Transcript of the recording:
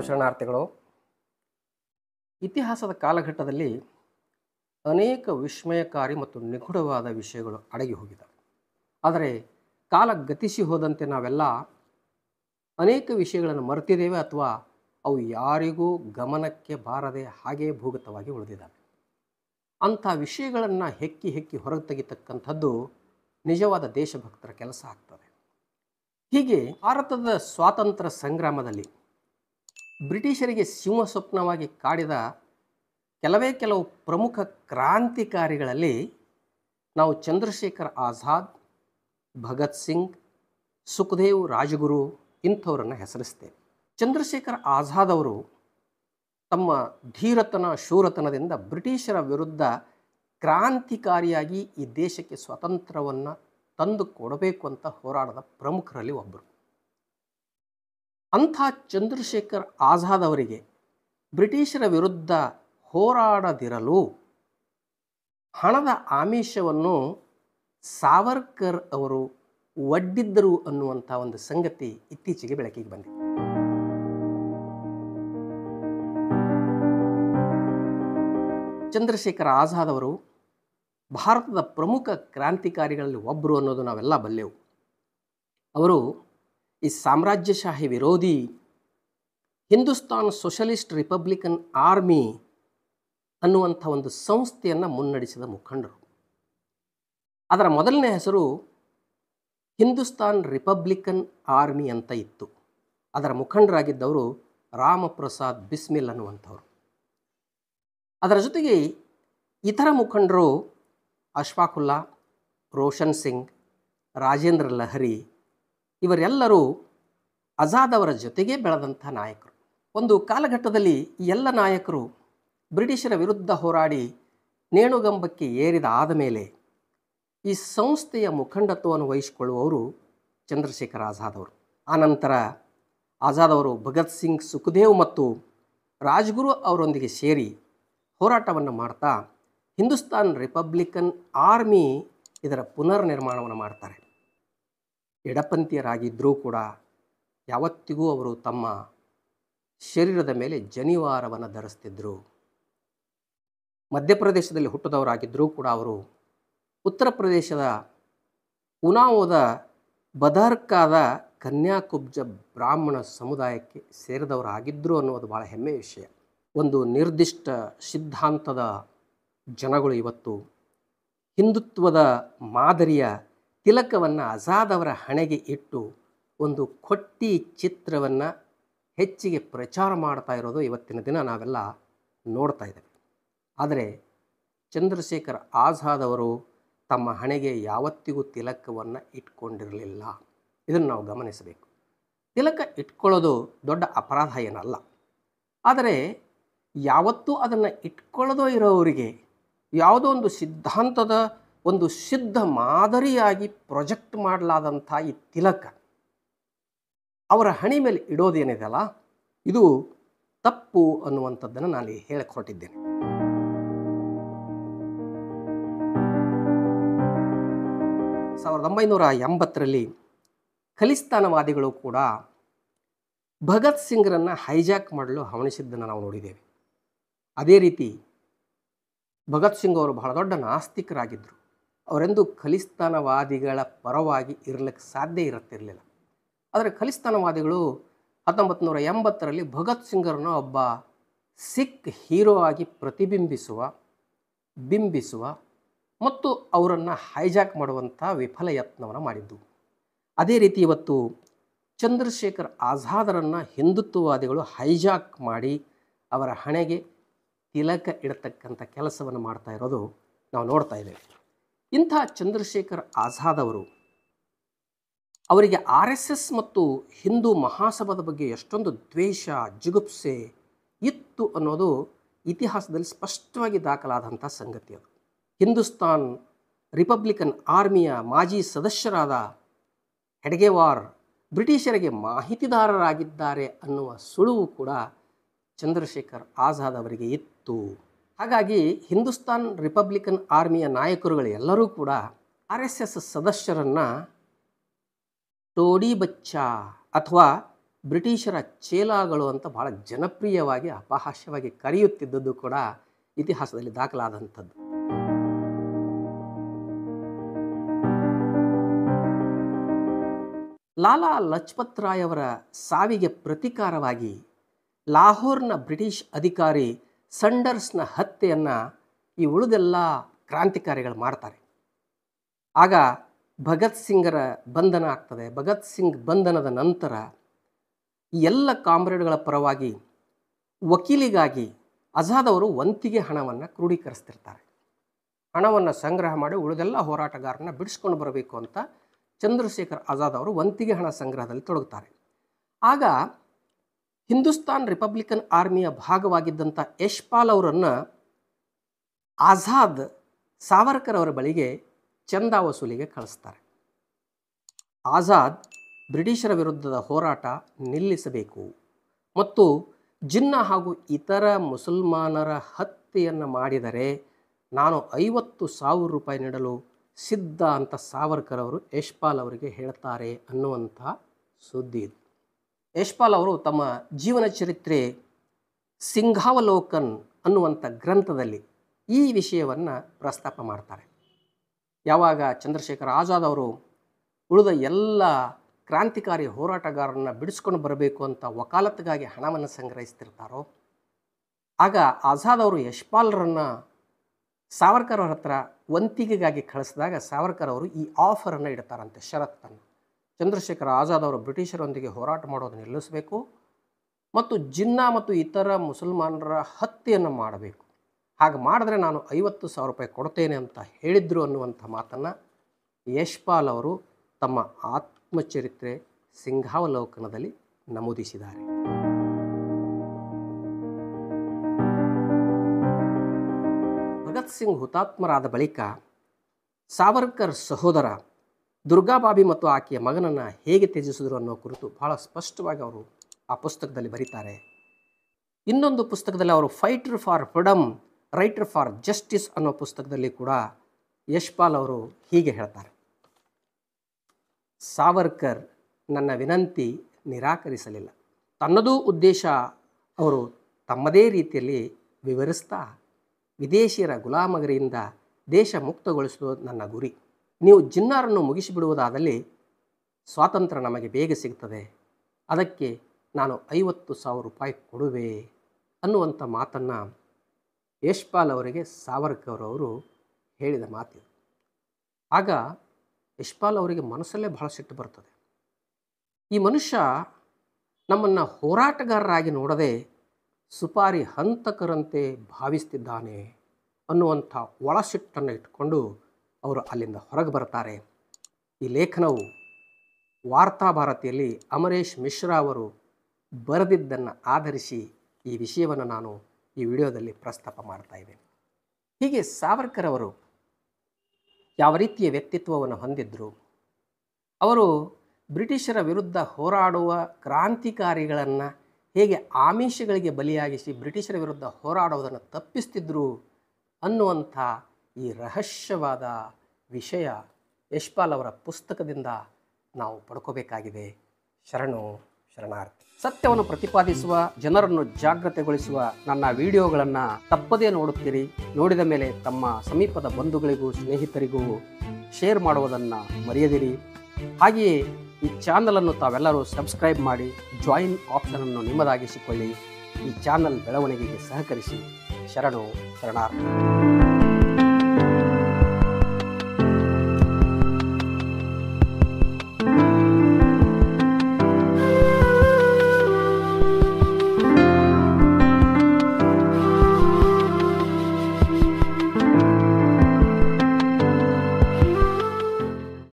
ಶರಣ ಶರಣಾರ್ಥಿಗಳು, ಇತಿಹಾಸದ ಕಾಲಘಟ್ಟದಲ್ಲಿ ಅನೇಕ ವಿಸ್ಮಯಕಾರಿ ಮತ್ತು ನಿಗೂಢವಾದ ವಿಷಯಗಳು ಅಡಗಿ ಹೋಗಿದೆ ಆದರೆ ಕಾಲ ಗತಿಸಿ ಹೋದಂತೆ ನಾವೆಲ್ಲ ಅನೇಕ ವಿಷಯಗಳನ್ನು ಮರೆತಿದ್ದೇವೆ ಅಥವಾ ಅವು ಯಾರಿಗೂ ಗಮನಕ್ಕೆ ಬಾರದೆ ಹಾಗೇ ಭೂಗತವಾಗಿ ಉಳಿದಿದ್ದಾವೆ. ಅಂಥ ವಿಷಯಗಳನ್ನು ಹೆಕ್ಕಿ ಹೆಕ್ಕಿ ಹೊರಗೆ ತೆಗಿತಕ್ಕಂಥದ್ದು ನಿಜವಾದ ದೇಶಭಕ್ತರ ಕೆಲಸ ಆಗ್ತದೆ. ಹೀಗೆ ಭಾರತದ ಸ್ವಾತಂತ್ರ್ಯ ಸಂಗ್ರಾಮದಲ್ಲಿ ಬ್ರಿಟಿಷರಿಗೆ ಸಿಂಹ ಸ್ವಪ್ನವಾಗಿ ಕಾಡಿದ ಕೆಲವೇ ಕೆಲವು ಪ್ರಮುಖ ಕ್ರಾಂತಿಕಾರಿಗಳಲ್ಲಿ ನಾವು ಚಂದ್ರಶೇಖರ್ ಆಜಾದ್, ಭಗತ್ ಸಿಂಗ್, ಸುಖದೇವ್ ರಾಜಗುರು ಇಂಥವರನ್ನು ಹೆಸರಿಸ್ತೇವೆ. ಚಂದ್ರಶೇಖರ್ ಆಜಾದ್ ಅವರು ತಮ್ಮ ಧೀರತನ, ಶೂರತನದಿಂದ ಬ್ರಿಟಿಷರ ವಿರುದ್ಧ ಕ್ರಾಂತಿಕಾರಿಯಾಗಿ ಈ ದೇಶಕ್ಕೆ ಸ್ವಾತಂತ್ರ್ಯವನ್ನು ತಂದು ಕೊಡಬೇಕು ಅಂತ ಹೋರಾಡದ ಪ್ರಮುಖರಲ್ಲಿ ಒಬ್ಬರು ಅಂಥ ಚಂದ್ರಶೇಖರ್ ಆಜಾದ್ ಅವರಿಗೆ ಬ್ರಿಟಿಷರ ವಿರುದ್ಧ ಹೋರಾಡದಿರಲು ಹಣದ ಆಮಿಷವನ್ನು ಸಾವರ್ಕರ್ ಅವರು ಒಡ್ಡಿದ್ದರು ಅನ್ನುವಂಥ ಒಂದು ಸಂಗತಿ ಇತ್ತೀಚೆಗೆ ಬೆಳಕಿಗೆ ಬಂದಿದೆ. ಚಂದ್ರಶೇಖರ ಆಜಾದ್ ಅವರು ಭಾರತದ ಪ್ರಮುಖ ಕ್ರಾಂತಿಕಾರಿಗಳಲ್ಲಿ ಒಬ್ಬರು ಅನ್ನೋದು ನಾವೆಲ್ಲ ಬಲ್ಲೆವು. ಅವರು ಈ ಸಾಮ್ರಾಜ್ಯಶಾಹಿ ವಿರೋಧಿ ಹಿಂದೂಸ್ತಾನ್ ಸೋಷಲಿಸ್ಟ್ ರಿಪಬ್ಲಿಕನ್ ಆರ್ಮಿ ಅನ್ನುವಂಥ ಒಂದು ಸಂಸ್ಥೆಯನ್ನು ಮುನ್ನಡೆಸಿದ ಮುಖಂಡರು. ಅದರ ಮೊದಲನೇ ಹೆಸರು ಹಿಂದೂಸ್ತಾನ್ ರಿಪಬ್ಲಿಕನ್ ಆರ್ಮಿ ಅಂತ ಇತ್ತು. ಅದರ ಮುಖಂಡರಾಗಿದ್ದವರು ರಾಮಪ್ರಸಾದ್ ಬಿಸ್ಮಿಲ್ ಅನ್ನುವಂಥವ್ರು. ಅದರ ಜೊತೆಗೆ ಇತರ ಮುಖಂಡರು ಅಶ್ಫಾಕುಲ್ಲಾ ರೋಷನ್ ಸಿಂಗ್, ರಾಜೇಂದ್ರ ಲಹರಿ ಇವರೆಲ್ಲರೂ ಆಜಾದ್ ಅವರ ಜೊತೆಗೆ ಬೆಳೆದಂಥ ನಾಯಕರು. ಒಂದು ಕಾಲಘಟ್ಟದಲ್ಲಿ ಎಲ್ಲ ನಾಯಕರು ಬ್ರಿಟಿಷರ ವಿರುದ್ಧ ಹೋರಾಡಿ ನೇಣುಗಂಬಕ್ಕೆ ಏರಿದ ಆದ ಮೇಲೆ ಈ ಸಂಸ್ಥೆಯ ಮುಖಂಡತ್ವವನ್ನು ವಹಿಸಿಕೊಳ್ಳುವವರು ಚಂದ್ರಶೇಖರ್ ಆಜಾದ್ ಅವರು ಆನಂತರ ಆಜಾದ್ ಅವರು ಭಗತ್ ಸಿಂಗ್ ಸುಖದೇವ್ ಮತ್ತು ರಾಜ್ಗುರು ಅವರೊಂದಿಗೆ ಸೇರಿ ಹೋರಾಟವನ್ನು ಮಾಡ್ತಾ ಹಿಂದೂಸ್ತಾನ್ ರಿಪಬ್ಲಿಕನ್ ಆರ್ಮಿ ಇದರ ಪುನರ್ ನಿರ್ಮಾಣವನ್ನು ಮಾಡ್ತಾರೆ. ಎಡಪಂಥೀಯರಾಗಿದ್ದರೂ ಕೂಡ ಯಾವತ್ತಿಗೂ ಅವರು ತಮ್ಮ ಶರೀರದ ಮೇಲೆ ಜನಿವಾರವನ್ನು ಧರಿಸ್ತಿದ್ದರು ಮಧ್ಯಪ್ರದೇಶದಲ್ಲಿ ಹುಟ್ಟಿದವರಾಗಿದ್ದರೂ ಕೂಡ ಅವರು ಉತ್ತರ ಪ್ರದೇಶದ ಉನಾವೋದ ಬದರ್ಕಾದ ಕನ್ಯಾಕುಬ್ಜ ಬ್ರಾಹ್ಮಣ ಸಮುದಾಯಕ್ಕೆ ಸೇರಿದವರಾಗಿದ್ದರು ಅನ್ನೋದು ಭಾಳ ಹೆಮ್ಮೆಯ ವಿಷಯ. ಒಂದು ನಿರ್ದಿಷ್ಟ ಸಿದ್ಧಾಂತದ ಜನಗಳು ಇವತ್ತು ಹಿಂದುತ್ವದ ಮಾದರಿಯ ತಿಲಕವನ್ನು ಆಜಾದ್ ಅವರ ಹಣೆಗೆ ಇಟ್ಟು ಒಂದು ಕೊಟ್ಟಿ ಚಿತ್ರವನ್ನು ಹೆಚ್ಚಿಗೆ ಪ್ರಚಾರ ಮಾಡ್ತಾ ಇರೋದು ಇವತ್ತಿನ ದಿನ ನಾವೆಲ್ಲ ನೋಡ್ತಾ ಇದ್ದೇವೆ. ಆದರೆ ಚಂದ್ರಶೇಖರ್ ಆಜಾದ್ ಅವರು ತಮ್ಮ ಹಣೆಗೆ ಯಾವತ್ತಿಗೂ ತಿಲಕವನ್ನು ಇಟ್ಕೊಂಡಿರಲಿಲ್ಲ. ಇದನ್ನು ನಾವು ಗಮನಿಸಬೇಕು. ತಿಲಕ ಇಟ್ಕೊಳ್ಳೋದು ದೊಡ್ಡ ಅಪರಾಧ ಏನಲ್ಲ. ಆದರೆ ಯಾವತ್ತೂ ಅದನ್ನು ಇಟ್ಕೊಳ್ಳೋದೋ ಇರೋವರಿಗೆ ಯಾವುದೋ ಒಂದು ಸಿದ್ಧಾಂತದ ಒಂದು ಸಿದ್ಧ ಮಾದರಿಯಾಗಿ ಪ್ರೊಜೆಕ್ಟ್ ಮಾಡಲಾದಂಥ ಈ ತಿಲಕ, ಅವರ ಹಣಿ ಮೇಲೆ ಇಡೋದೇನಿದೆಯಲ್ಲ, ಇದು ತಪ್ಪು ಅನ್ನುವಂಥದ್ದನ್ನು ನಾನು ಹೇಳಕ್ಕೆ ಹೊರಟಿದ್ದೇನೆ. ಸಾವಿರದ ಒಂಬೈನೂರ ಎಂಬತ್ತರಲ್ಲಿ ಖಲಿಸ್ತಾನವಾದಿಗಳು ಕೂಡ ಭಗತ್ ಸಿಂಗ್ರನ್ನು ಹೈಜಾಕ್ ಮಾಡಲು ಹವಣಿಸಿದ್ದನ್ನು ನಾವು ನೋಡಿದ್ದೇವೆ. ಅದೇ ರೀತಿ ಭಗತ್ ಸಿಂಗ್ ಅವರು ಬಹಳ ದೊಡ್ಡ ನಾಸ್ತಿಕರಾಗಿದ್ದರು. ಅವರೆಂದು ಖಲಿಸ್ತಾನವಾದಿಗಳ ಪರವಾಗಿ ಇರಲಿಕ್ಕೆ ಸಾಧ್ಯ ಇರುತ್ತಿರಲಿಲ್ಲ. ಆದರೆ ಖಲಿಸ್ತಾನವಾದಿಗಳು ಹತ್ತೊಂಬತ್ತು ನೂರ ಎಂಬತ್ತರಲ್ಲಿ ಭಗತ್ ಸಿಂಗರನ್ನು ಒಬ್ಬ ಸಿಖ್ ಹೀರೋ ಆಗಿ ಪ್ರತಿಬಿಂಬಿಸುವ, ಬಿಂಬಿಸುವ ಮತ್ತು ಅವರನ್ನು ಹೈಜಾಕ್ ಮಾಡುವಂಥ ವಿಫಲ ಯತ್ನವನ್ನು ಮಾಡಿದ್ದು. ಅದೇ ರೀತಿ ಇವತ್ತು ಚಂದ್ರಶೇಖರ್ ಆಜಾದರನ್ನು ಹಿಂದುತ್ವವಾದಿಗಳು ಹೈಜಾಕ್ ಮಾಡಿ ಅವರ ಹಣೆಗೆ ತಿಲಕ ಇಡತಕ್ಕಂಥ ಕೆಲಸವನ್ನು ಮಾಡ್ತಾ ಇರೋದು ನಾವು ನೋಡ್ತಾ ಇದ್ದೇವೆ. ಇಂಥ ಚಂದ್ರಶೇಖರ್ ಆಜಾದ್ ಅವರು ಅವರಿಗೆ ಆರ್ ಎಸ್ ಎಸ್ ಮತ್ತು ಹಿಂದೂ ಮಹಾಸಭಾದ ಬಗ್ಗೆ ಎಷ್ಟೊಂದು ದ್ವೇಷ, ಜಿಗುಪ್ಸೆ ಇತ್ತು ಅನ್ನೋದು ಇತಿಹಾಸದಲ್ಲಿ ಸ್ಪಷ್ಟವಾಗಿ ದಾಖಲಾದಂಥ ಸಂಗತಿ ಅದು. ಹಿಂದೂಸ್ತಾನ್ ರಿಪಬ್ಲಿಕನ್ ಆರ್ಮಿಯ ಮಾಜಿ ಸದಸ್ಯರಾದ ಹೆಡ್ಗೆವಾರ್ ಬ್ರಿಟಿಷರಿಗೆ ಮಾಹಿತಿದಾರರಾಗಿದ್ದಾರೆ ಅನ್ನುವ ಸುಳುವು ಕೂಡ ಚಂದ್ರಶೇಖರ್ ಆಜಾದ್ ಅವರಿಗೆ ಇತ್ತು. ಹಾಗಾಗಿ ಹಿಂದೂಸ್ತಾನ್ ರಿಪಬ್ಲಿಕನ್ ಆರ್ಮಿಯ ನಾಯಕರುಗಳು ಎಲ್ಲರೂ ಕೂಡ ಆರ್ ಎಸ್ ಎಸ್ ಸದಸ್ಯರನ್ನು ಟೋಡಿ ಬಚ್ಚ ಅಥವಾ ಬ್ರಿಟಿಷರ ಚೇಲಾಗಳು ಅಂತ ಭಾಳ ಜನಪ್ರಿಯವಾಗಿ, ಅಪಹಾಸ್ಯವಾಗಿ ಕರೆಯುತ್ತಿದ್ದದ್ದು ಕೂಡ ಇತಿಹಾಸದಲ್ಲಿ ದಾಖಲಾದಂಥದ್ದು. ಲಾಲಾ ಲಜಪತ್ ರಾಯ್ ಅವರ ಸಾವಿಗೆ ಪ್ರತಿಕಾರವಾಗಿ ಲಾಹೋರ್ನ ಬ್ರಿಟಿಷ್ ಅಧಿಕಾರಿ ಸಂಡರ್ಸ್ನ ಹತ್ಯೆಯನ್ನು ಈ ಉಳಿದೆಲ್ಲ ಕ್ರಾಂತಿಕಾರಿಗಳು ಮಾಡ್ತಾರೆ. ಆಗ ಭಗತ್ ಸಿಂಗರ ಬಂಧನ ಆಗ್ತದೆ. ಭಗತ್ ಸಿಂಗ್ ಬಂಧನದ ನಂತರ ಎಲ್ಲ ಕಾಮ್ರೇಡ್ಗಳ ಪರವಾಗಿ ವಕೀಲಿಗಾಗಿ ಆಜಾದ್ ಅವರು ವಂತಿಗೆ ಹಣವನ್ನು ಕ್ರೋಢೀಕರಿಸ್ತಿರ್ತಾರೆ ಹಣವನ್ನು ಸಂಗ್ರಹ ಮಾಡಿ ಉಳಿದೆಲ್ಲ ಹೋರಾಟಗಾರನ್ನ ಬಿಡಿಸ್ಕೊಂಡು ಬರಬೇಕು ಅಂತ ಚಂದ್ರಶೇಖರ್ ಆಜಾದ್ ಅವರು ವಂತಿಗೆ ಹಣ ಸಂಗ್ರಹದಲ್ಲಿ ತೊಡಗುತ್ತಾರೆ ಆಗ ಹಿಂದೂಸ್ತಾನ್ ರಿಪಬ್ಲಿಕನ್ ಆರ್ಮಿಯ ಭಾಗವಾಗಿದ್ದಂಥ ಯಶ್ಪಾಲ್ ಅವರನ್ನು ಆಜಾದ್ ಸಾವರ್ಕರ್ ಅವರ ಬಳಿಗೆ ಚಂದ ವಸೂಲಿಗೆ ಕಳಿಸ್ತಾರೆ. ಆಜಾದ್ ಬ್ರಿಟಿಷರ ವಿರುದ್ಧದ ಹೋರಾಟ ನಿಲ್ಲಿಸಬೇಕು ಮತ್ತು ಜಿನ್ನ ಹಾಗೂ ಇತರ ಮುಸಲ್ಮಾನರ ಹತ್ಯೆಯನ್ನು ಮಾಡಿದರೆ ನಾನು ಐವತ್ತು ಸಾವಿರ ರೂಪಾಯಿ ನೀಡಲು ಸಿದ್ಧ ಅಂತ ಸಾವರ್ಕರ್ ಅವರು ಯಶ್ಪಾಲ್ ಅವರಿಗೆ ಹೇಳ್ತಾರೆ ಅನ್ನುವಂಥ ಸುದ್ದಿ ಇದು. ಯಶ್ಪಾಲ್ ಅವರು ತಮ್ಮ ಜೀವನ ಚರಿತ್ರೆ ಸಿಂಘಾವಲೋಕನ್ ಅನ್ನುವಂಥ ಗ್ರಂಥದಲ್ಲಿ ಈ ವಿಷಯವನ್ನು ಪ್ರಸ್ತಾಪ ಮಾಡ್ತಾರೆ. ಯಾವಾಗ ಚಂದ್ರಶೇಖರ್ ಆಜಾದ್ ಅವರು ಉಳಿದ ಎಲ್ಲ ಕ್ರಾಂತಿಕಾರಿ ಹೋರಾಟಗಾರರನ್ನು ಬಿಡಿಸ್ಕೊಂಡು ಬರಬೇಕು ಅಂತ ವಕಾಲತ್ಗಾಗಿ ಹಣವನ್ನು ಸಂಗ್ರಹಿಸ್ತಿರ್ತಾರೋ, ಆಗ ಆಜಾದ್ ಅವರು ಯಶ್ಪಾಲ್ರನ್ನು ಸಾವರ್ಕರ್ ಅವ್ರ ಹತ್ರ ವಂತಿಗೆಗಾಗಿ ಕಳಿಸಿದಾಗ ಸಾವರ್ಕರ್ ಅವರು ಈ ಆಫರನ್ನು ಇಡ್ತಾರಂತೆ, ಷರತ್ತನ್ನು. ಚಂದ್ರಶೇಖರ್ ಆಜಾದ್ ಅವರು ಬ್ರಿಟಿಷರೊಂದಿಗೆ ಹೋರಾಟ ಮಾಡೋದು ನಿಲ್ಲಿಸಬೇಕು ಮತ್ತು ಜಿನ್ನಾ ಮತ್ತು ಇತರ ಮುಸಲ್ಮಾನರ ಹತ್ಯೆಯನ್ನು ಮಾಡಬೇಕು. ಹಾಗೆ ಮಾಡಿದ್ರೆ ನಾನು ಐವತ್ತು ಸಾವಿರ ರೂಪಾಯಿ ಕೊಡ್ತೇನೆ ಅಂತ ಹೇಳಿದ್ರು ಅನ್ನುವಂಥ ಮಾತನ್ನು ಯಶ್ಪಾಲ್ ಅವರು ತಮ್ಮ ಆತ್ಮಚರಿತ್ರೆ ಸಿಂಘಾವಲೋಕನದಲ್ಲಿ ನಮೂದಿಸಿದ್ದಾರೆ. ಭಗತ್ ಸಿಂಗ್ ಹುತಾತ್ಮರಾದ ಬಳಿಕ ಸಾವರ್ಕರ್ ಸಹೋದರ ದುರ್ಗಾಬಾಬಿ ಮತ್ತು ಆಕೆಯ ಮಗನನ್ನು ಹೇಗೆ ತ್ಯಜಿಸಿದ್ರು ಅನ್ನೋ ಕುರಿತು ಬಹಳ ಸ್ಪಷ್ಟವಾಗಿ ಅವರು ಆ ಪುಸ್ತಕದಲ್ಲಿ ಬರೀತಾರೆ. ಇನ್ನೊಂದು ಪುಸ್ತಕದಲ್ಲಿ ಅವರು fighter for freedom writer for justice ಅನ್ನೋ ಪುಸ್ತಕದಲ್ಲಿ ಕೂಡ ಯಶ್ಪಾಲ್ ಅವರು ಹೀಗೆ ಹೇಳ್ತಾರೆ. ಸಾವರ್ಕರ್ ನನ್ನ ವಿನಂತಿ ನಿರಾಕರಿಸಲಿಲ್ಲ. ತನ್ನದೂ ಉದ್ದೇಶ ಅವರು ತಮ್ಮದೇ ರೀತಿಯಲ್ಲಿ ವಿವರಿಸ್ತಾ ವಿದೇಶಿಯರ ಗುಲಾಮಗರಿಯಿಂದ ದೇಶ ಮುಕ್ತಗೊಳಿಸುವುದು ನನ್ನ ಗುರಿ. ನೀವು ಜಿನ್ನಾರನ್ನು ಮುಗಿಸಿಬಿಡುವುದಾದಲ್ಲಿ ಸ್ವಾತಂತ್ರ್ಯ ನಮಗೆ ಬೇಗ ಸಿಗ್ತದೆ. ಅದಕ್ಕೆ ನಾನು ಐವತ್ತು ಸಾವಿರ ರೂಪಾಯಿ ಕೊಡುವೆ ಅನ್ನುವಂಥ ಮಾತನ್ನು ಯಶ್ಪಾಲ್ ಅವರಿಗೆ, ಸಾವರ್ಕರ್ ಅವರು ಹೇಳಿದ ಮಾತು ಆಗ ಯಶ್ಪಾಲ್ ಅವರಿಗೆ ಮನಸ್ಸಲ್ಲೇ ಬಹಳ ಸಿಟ್ಟು ಬರ್ತದೆ. ಈ ಮನುಷ್ಯ ನಮ್ಮನ್ನು ಹೋರಾಟಗಾರರಾಗಿ ನೋಡದೆ ಸುಪಾರಿ ಹಂತಕರಂತೆ ಭಾವಿಸ್ತಿದ್ದಾನೆ ಅನ್ನುವಂಥ ಒಳಸಿಟ್ಟನ್ನು ಇಟ್ಕೊಂಡು ಅವರು ಅಲ್ಲಿಂದ ಹೊರಗೆ ಬರ್ತಾರೆ ಈ ಲೇಖನವು ವಾರ್ತಾಭಾರತಿಯಲ್ಲಿ ಅಮರೇಶ್ ಮಿಶ್ರಾ ಅವರು ಬರೆದಿದ್ದನ್ನು ಆಧರಿಸಿ ಈ ವಿಷಯವನ್ನು ನಾನು ಈ ವಿಡಿಯೋದಲ್ಲಿ ಪ್ರಸ್ತಾಪ ಮಾಡ್ತಾ ಇದ್ದೇನೆ. ಹೀಗೆ ಸಾವರ್ಕರ್ ಅವರು ಯಾವ ರೀತಿಯ ವ್ಯಕ್ತಿತ್ವವನ್ನು ಹೊಂದಿದ್ದರು ಅವರು ಬ್ರಿಟಿಷರ ವಿರುದ್ಧ ಹೋರಾಡುವ ಕ್ರಾಂತಿಕಾರಿಗಳನ್ನು ಹೇಗೆ ಆಮಿಷಗಳಿಗೆ ಬಲಿಯಾಗಿಸಿ ಬ್ರಿಟಿಷರ ವಿರುದ್ಧ ಹೋರಾಡುವುದನ್ನು ತಪ್ಪಿಸ್ತಿದ್ರು ಅನ್ನುವಂಥ ಈ ರಹಸ್ಯವಾದ ವಿಷಯ ಯಶ್ಪಾಲ್ ಅವರ ಪುಸ್ತಕದಿಂದ ನಾವು ಪಡ್ಕೋಬೇಕಾಗಿದೆ. ಶರಣು ಶರಣಾರ್ಥಿ. ಸತ್ಯವನ್ನು ಪ್ರತಿಪಾದಿಸುವ, ಜನರನ್ನು ಜಾಗೃತೆಗೊಳಿಸುವ ನನ್ನ ವಿಡಿಯೋಗಳನ್ನು ತಪ್ಪದೇ ನೋಡುತ್ತೀರಿ. ನೋಡಿದ ಮೇಲೆ ತಮ್ಮ ಸಮೀಪದ ಬಂಧುಗಳಿಗೂ, ಸ್ನೇಹಿತರಿಗೂ ಶೇರ್ ಮಾಡುವುದನ್ನು ಮರೆಯದಿರಿ. ಹಾಗೆಯೇ ಈ ಚಾನಲನ್ನು ತಾವೆಲ್ಲರೂ ಸಬ್ಸ್ಕ್ರೈಬ್ ಮಾಡಿ, ಜಾಯಿನ್ ಆಪ್ಷನನ್ನು ನಿಮ್ಮದಾಗಿಸಿಕೊಳ್ಳಿ. ಈ ಚಾನಲ್ ಬೆಳವಣಿಗೆಗೆ ಸಹಕರಿಸಿ. ಶರಣು ಶರಣಾರ್ಥಿ.